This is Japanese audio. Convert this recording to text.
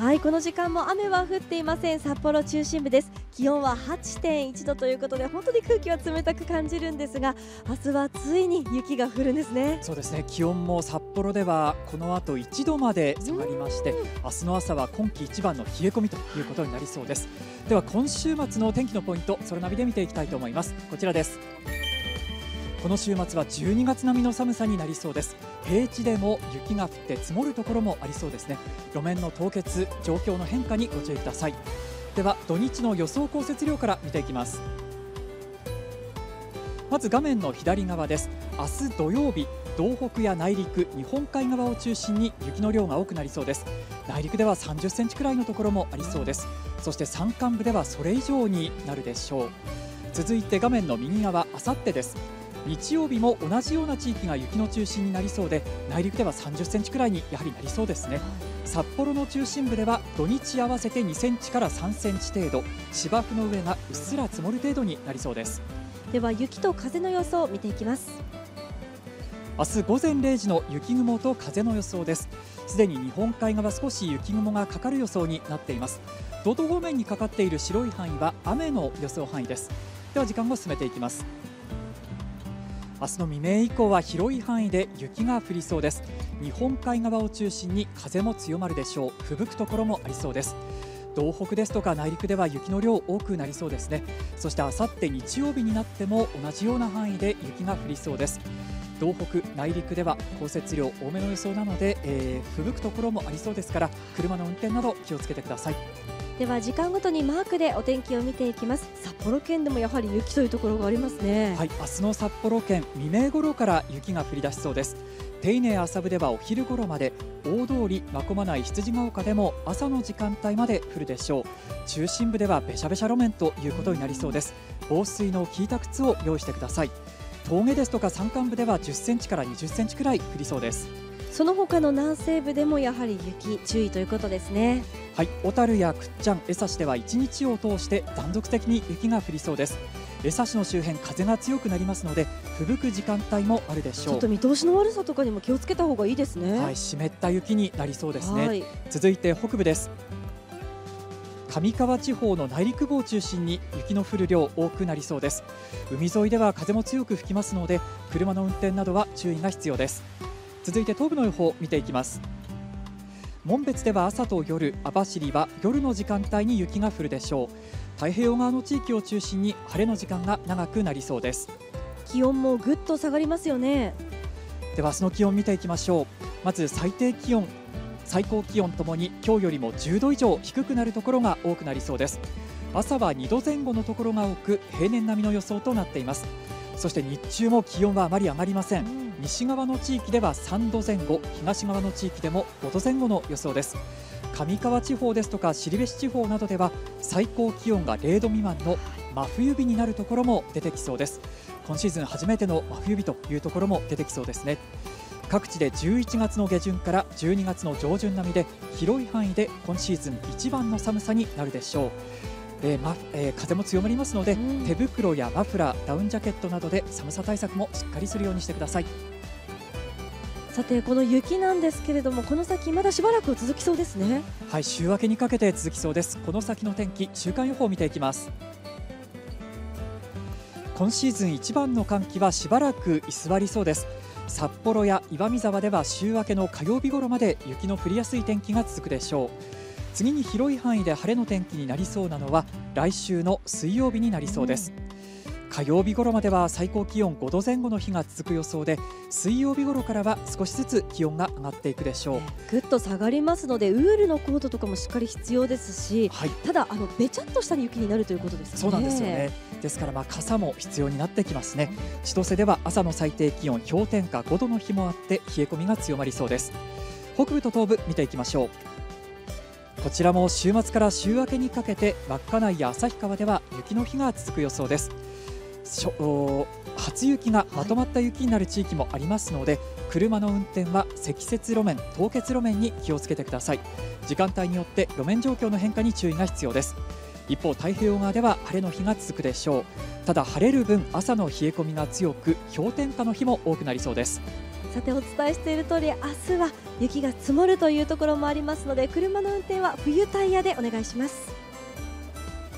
はいこの時間も雨は降っていません。札幌中心部です。気温は8.1度ということで本当に空気は冷たく感じるんですが明日はついに雪が降るんですね。そうですね。気温も札幌ではこの後1度まで下がりまして明日の朝は今季一番の冷え込みということになりそうです。では今週末の天気のポイント空ナビで見ていきたいと思います。こちらですこの週末は12月並みの寒さになりそうです。平地でも雪が降って積もるところもありそうですね。路面の凍結状況の変化にご注意ください。では土日の予想降雪量から見ていきます。まず画面の左側です。明日土曜日東北や内陸日本海側を中心に雪の量が多くなりそうです。内陸では30センチくらいのところもありそうです。そして山間部ではそれ以上になるでしょう。続いて画面の右側あさってです。日曜日も同じような地域が雪の中心になりそうで内陸では30センチくらいにやはりなりそうですね。札幌の中心部では土日合わせて2センチから3センチ程度芝生の上がうっすら積もる程度になりそうです。では雪と風の予想を見ていきます。明日午前0時の雪雲と風の予想です。すでに日本海側少し雪雲がかかる予想になっています。道東方面にかかっている白い範囲は雨の予想範囲です。では時間を進めていきます明日の未明以降は広い範囲で雪が降りそうです。日本海側を中心に風も強まるでしょう。吹雪くところもありそうです。東北ですとか内陸では雪の量多くなりそうですね。そしてあさって日曜日になっても同じような範囲で雪が降りそうです。東北内陸では降雪量多めの予想なので、えー、吹雪くところもありそうですから車の運転など気をつけてください。では時間ごとにマークでお天気を見ていきます。札幌県でもやはり雪というところがありますね。はい明日の札幌県未明頃から雪が降り出しそうです。丁寧麻布ではお昼頃まで大通り真駒内羊ヶ丘でも朝の時間帯まで降るでしょう。中心部ではべしゃべしゃ路面ということになりそうです。防水の効いた靴を用意してください。峠ですとか山間部では10センチから20センチくらい降りそうです。その他の南西部でもやはり雪注意ということですねはい。小樽や倶知安江差では1日を通して断続的に雪が降りそうです。江差の周辺風が強くなりますので吹雪く時間帯もあるでしょう。ちょっと見通しの悪さとかにも気をつけた方がいいですね。はい。湿った雪になりそうですね、はい、続いて北部です。上川地方の内陸部を中心に雪の降る量多くなりそうです。海沿いでは風も強く吹きますので車の運転などは注意が必要です。続いて東部の予報を見ていきます門別では朝と夜網走は夜の時間帯に雪が降るでしょう。太平洋側の地域を中心に晴れの時間が長くなりそうです。気温もぐっと下がりますよね。では明日の気温見ていきましょう。まず最低気温最高気温ともに今日よりも10度以上低くなるところが多くなりそうです。朝は2度前後のところが多く平年並みの予想となっています。そして日中も気温はあまり上がりません、西側の地域では3度前後東側の地域でも5度前後の予想です。上川地方ですとか後志地方などでは最高気温が0度未満の真冬日になるところも出てきそうです。今シーズン初めての真冬日というところも出てきそうですね。各地で11月の下旬から12月の上旬並みで広い範囲で今シーズン一番の寒さになるでしょう。えーまえー、風も強まりますので、うん、手袋やマフラーダウンジャケットなどで寒さ対策もしっかりするようにしてください。さてこの雪なんですけれどもこの先まだしばらく続きそうですね。はい週明けにかけて続きそうです。この先の天気週間予報を見ていきます。今シーズン一番の寒気はしばらく居座りそうです。札幌や岩見沢では週明けの火曜日頃まで雪の降りやすい天気が続くでしょう次に広い範囲で晴れの天気になりそうなのは来週の水曜日になりそうです、うん、火曜日頃までは最高気温5度前後の日が続く予想で水曜日頃からは少しずつ気温が上がっていくでしょう。ぐっと下がりますのでウールのコートとかもしっかり必要ですし、はい、ただあのべちゃっとした雪になるということですね。そうなんですよね。ですからまあ傘も必要になってきますね。千歳では朝の最低気温氷点下5度の日もあって冷え込みが強まりそうです。北部と東部見ていきましょうこちらも週末から週明けにかけて稚内や旭川では雪の日が続く予想です。初雪がまとまった雪になる地域もありますので、はい、車の運転は積雪路面凍結路面に気をつけてください。時間帯によって路面状況の変化に注意が必要です。一方太平洋側では晴れの日が続くでしょう。ただ晴れる分朝の冷え込みが強く氷点下の日も多くなりそうです。さてお伝えしている通り明日は雪が積もるというところもありますので車の運転は冬タイヤでお願いします。